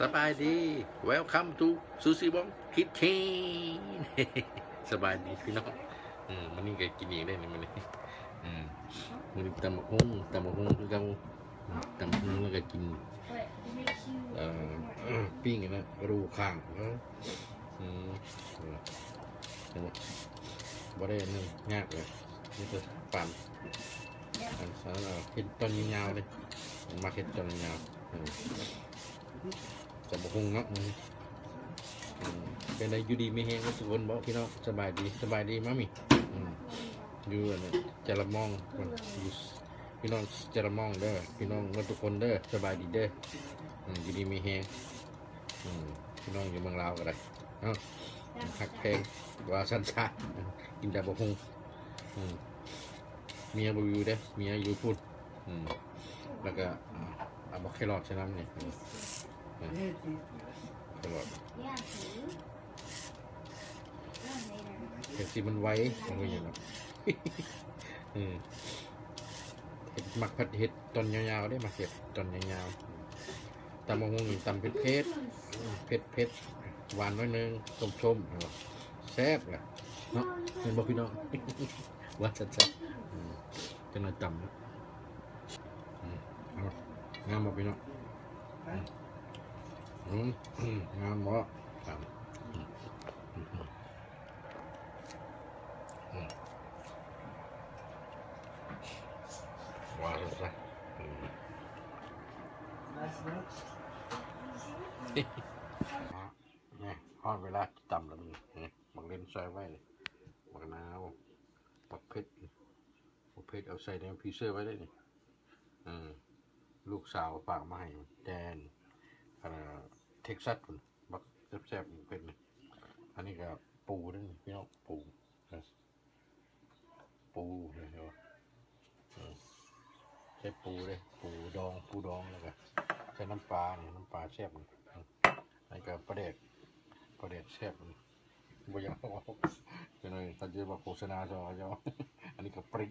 สบายดี Welcome to Sushi Bong Kitchen สบายดีพี่น้องอืมมันนี่ก็กินเองได้นี่มันนี่อืมมันนี่ตำบักหุ่งตำบักหุ่งคือเขาตำบักหุ่งแล้วก็กินเอ่อปิ้งนะรูข้างนะอืมอาละบ่ได้นั่นยากเลยนี่จะปั่นอันสารเห็ดต้นยาวเลยมาเห็ดต้นยาวๆอืม จะบอกคงเนาะเป็นไรอยู่ดีไม่แห้งก็สุกคนบอกพี่น้องสบายดีสบายดีมั้ยมี่อืมอยู่อันนั้จะละมองมันอยู่พี่น้องจะละมองเด้อพี่น้องเมื่อทุกคนเด้อสบายดีเด้ออืมอยู่ดีไมีแฮงพี่น้องอยู่เมืองลาวก็ได้หักแพงว่าสั้นชากินแต่บะฮงเมียบอยู่เด้เมียอยู่พูดแล้วก็เอาบอกแครอทใช่น้ำเนี่ย อืมอืมแครอท yeah, see? Yeah, later. เห็ดสีมันไว้มันก็อย่างนั้นอืมเห็ดหมักผัดเห็ดตอนยาวๆได้มาเห็ดตอนยาวๆตำบะฮุงตำเผ็ดเผ็ดเผ็ดเผ็ดหวานน้อยนึงส้มส้มๆแซ่บเลยเนาะเห็นบ่พี่น้องว่าชัดๆจะน่าจำนะงามบ่พี่น้องอ งามบ่ครับอืมอืมอืมอืมว่าชัดๆอืมเนี่ยพอดเวลาตำแล้วมันเนี่ยบักเล่นซอยไว้เลยบักนาวบักเพชรบักเพชรเอาใส่ใน freezer ไว้ได้นี่เอลูกสาวฝากมาให้แดน เท็กซัสคุณบักแซ่บๆเพชรนี่อันนี้ก็ปูนั่นนี่พี่น้องปูปูเลยเหรอใช้ปูเลยปูดองปูดองแล้วก็ใช้น้ำปลาเนี่ยน้ำปลาแซ่บนี่อันนี้ก็ปลาเด็กประเด็นแซ่บมันบ่อยากเอาจะเลยตัดเยอะมาโฆษณาจอจออันนี้ก็ปริ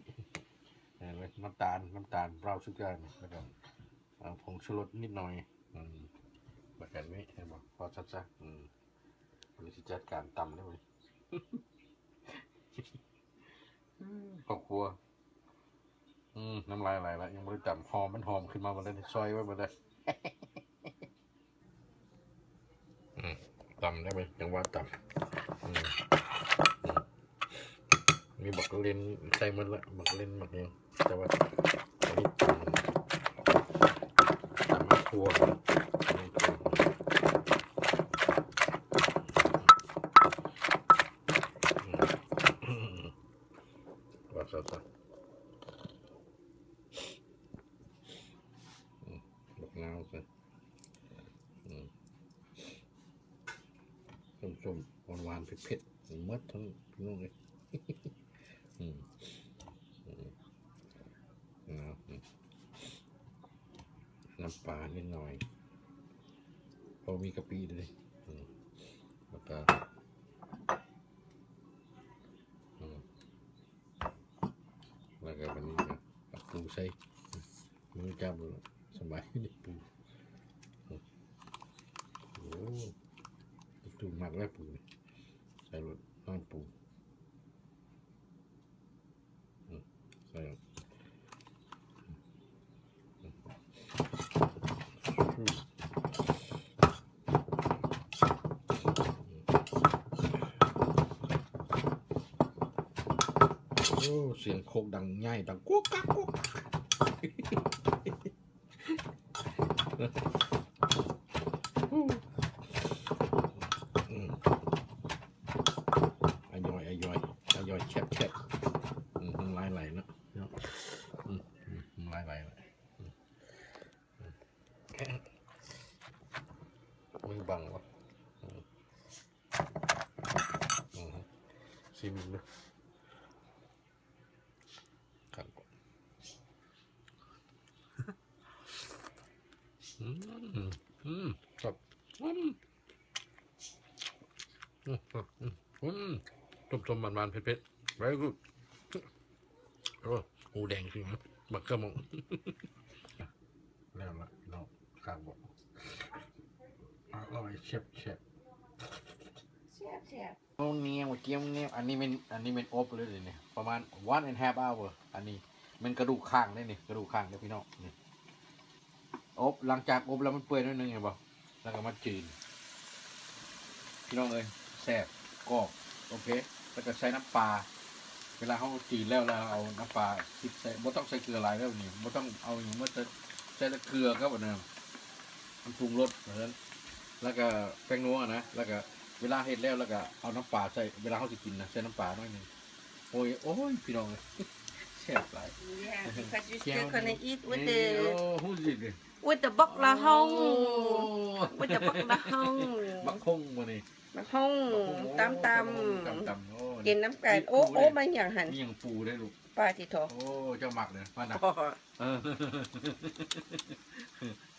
เห็นไหมน้ำตาลน้ำตาลเบราวน์ชูการ์แล้วก็ผงชูรสนิดหน่อยอืม แบบกันนี้เห็นบ่พอชัดซะอืมวันนี้สิจัดการตำได้ไหมครอบครัว อืมน้ำลายไหลแล้วยังไม่ได้จำหอมมันหอมขึ้นมาหมดเลยซอยไว้หมดเลยอืมตำได้ไหมยังว่าตำอืมอืมมีบักเลนใส่หมันละบักเลนบักยังแต่ว่าอันนี้ตำตำมะทั่วอันนี้ทั่วอืม ว่าซะซะอืมบักนาวสิอืมส้มๆหวานๆเผ็ดๆมัดทั้งพี่น้องเลยอืมน้ำปลานิดหน่อยพอมีกะปิด้วยแล้วก็อืมแล้วก็วันนี้ก็เอาปูใส่มือจับเลยสบายดีปูอืมโอ้ ตูหมักแล้วปูนี่ใส่รถน้ำปูอืมใส่อืมโอ้เสียงโคกดังง่ายดังกุ๊กกักกุ๊กอืม อายอยอายอยอายอยแคบแคบอืมน้ำลายไหลเนอะเนาะอืมอืมน้ำลายไหลเลยอืมอืมแค่มือบังวะอืมอืม ซิมเลยครับอืมอืมครับอืมอืมอืมอืมต้มต้มมันมันๆเผ็ดๆ very good โอ้หูแดงจริงนะบักกระมองแล้วละพี่น้องข้างบอกเชฟเชฟแซ่บแซ่บโอ้ เนี้ยเกี้ยมเนี้ยอันนี้เป็นอันนี้เป็นอบเลยเนี่ยประมาณ one and half hour อันนี้มันกระดูกข้างได้นี่กระดูกข้างได้พี่น้องนี่อบหลังจากอบแล้วมันเปื่อยนิดนึงเห็นป่แล้วก็มาจืนพี่น้องเอ้ยแซ่บกรอบโอเคแล้วก็ใช้น้ำปลาเวลาเขาจืดแล้วเราเอาน้ำปลาคิดใส่บ่ต้องใส่เกลือหลายแล้วนี่บ่ต้องเอาอย่างว่าจะใส่แต่เกลือก็แบบนั้นมันปรุงรสเหมือนแล้วก็แป้งนัวนะแล้วก็ เวลาเฮ็ดแล้วแล้วก็เอาน้ำปลาใส่เวลาเขาจะกินนะใส่น้ำปลาหน่อยหนึงโอ้ยโอ้ยพี่น้องเลยแซ่บหลาย yeah because you still gonna eat with เอ้ the ยโอ้หูสิเลย with the bok la hong with the bok la hong บักคงมานี่บักฮองตำตตำตำโอ้ำกินน้ำกันโอ้โอ้มันอย่างหันนี่ยังปูได้ลูก ปลาติโถโอ้ เจ้าหมักเลยว่าหนักพ่อเออ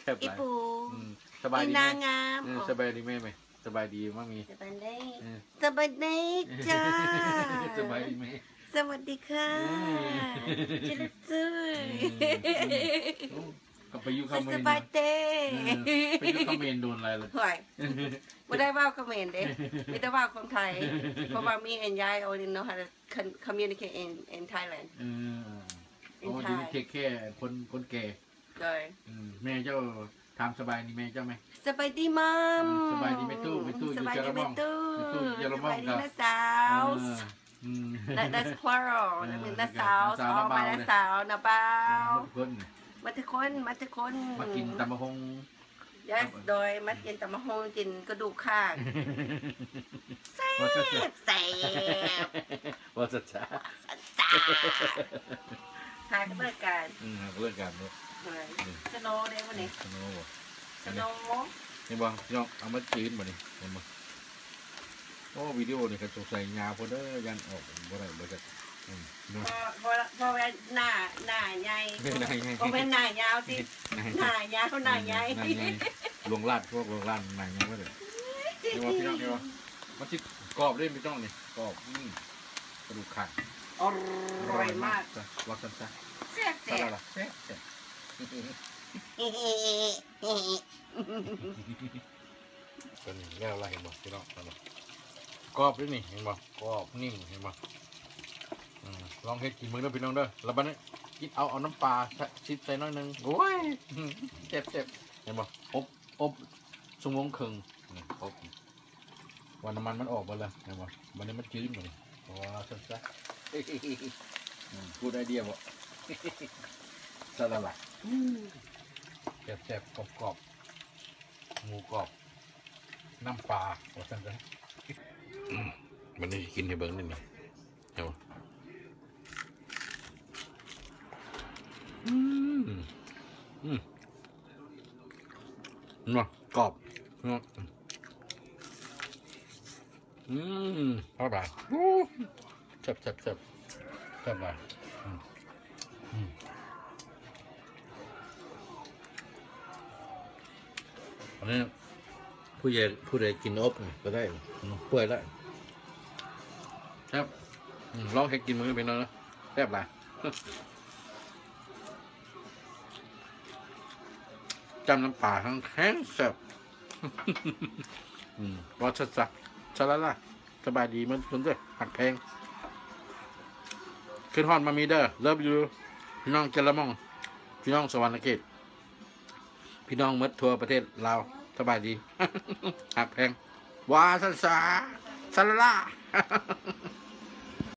แซ่บอีหลายปูอืมสบายอีดีไหมนางงามเออสบายดีไหมไหม สบายดีมั้งมีสบายดีเออสบายดีจ้าสบายดีไหมสวัสดีค่ะจิลซื้อโอ้ก็ไปอยุคสคำเมนบายเต้เออไปอยุคคำเมนโดนอะไรเลยห่วยไม่ได้ว่าคอมเมนต์เด้ไม่ได้ว่าคนไทย เพราะว่ามีเอ็นยาย only know how to con- communicate in in Thailand เออโอ้ดีนี่แค่แค่คนคนแก่โดยอืมแม่เจ้า ทำสบายนี่แม่เจ้าไหม สบายดีมัมสบายดีไหมตู้ไหมตู้อยู่สบายเยอดีรไหมมันตู้ไหมตู้เยอรสมันบายดีครับนะสาวเอออืม That that's plural เออนั่นนะสาวสาวสาวนะมาเบานะเลยสาวนะเบาทุกคนมาทุกคนมาทุกคนมากินตำมะฮง yes โดยมากินตำมะฮงกินกระดูกข้างแซ่ว่าจะบแซ่บว่าจะช้าแซ่บหาเพื่อการอืมเรื่องการเนี่ย สโนว์เด้วันนี้สนุกบ่สโนว์นี่บ่พี่น้องเอามาจีนบ่นี่เห็นบ่โอ้วิดีโอนี่ก็สงสัยยาวพอเด้อยันออกบ่ได้บ่จักอืมพเนาะอพอพอแวนหน้าหน้าใหญ่ไม่ได้ไงพอเป็นหน้ายาวสิหน้ายาวหน้าใหญ่นายไงลงลาดพวกลงลาดนายไงไม่เลยนี่ว่าพี่น้องนี่ว่ามันจิกรอบด้วยพี่น้องนี่กรอบอืมกระดูกขาดอร่อยมากจ้ะว่ากันซะ แซ่บซะแซ่แล้วบล่ะแซ่บแซ่บ ตัวนี้แล้วอะไรเห็นบ่พี่น้องตัวนี้กรอบด้วยนี่เห็นบ่กรอบนิ่มเห็นบ่อืมลองเฮ็ดกินมือเด้อพี่น้องเด้อแล้วบัดนี้กินเอาเอาน้ำปลาชิดใส่น้อยนึงโอ้ยเจ็บเจ็บเห็นบ่อบอบชั่มงครึ่งนี่อบวันน้ำมันมันออกหมดแล้วเห็นบ่วันนี้มันจืดหมดเลยว้าวสัสะอืมพูดไอเดียบ่สละละ แซ่บๆกรอบๆหมูกรอบน้ำปลาว่าซั่นซะอืมมันนี่กินให้เบิ่งนี่นี่เห็นบ่อืมอืมเนาะกรอบนาะอืมเข้าไปอู้แซ่บแซ่บแซ่บแซ่บไปอืมอืมอั นี้ผู้ใหญ่ผู้ใดกินอบก็ได้เปื่อยแล้วครับลองให้กินมือเป็นแล้วนะแซ่บหลายจำน้ำป่าทั้งแข็งแซ่บอืมรอชัดสักชะละละสบายดีมันคนด้วยหักแพงขึ้นฮอนมามีเด้อเลิฟยูพี่น้องเจรมอง พี่น้องสวรรณเขตพี่น้องหมดทั่วประเทศลาว สบายดีหักแพงว้าสันสาสันละละ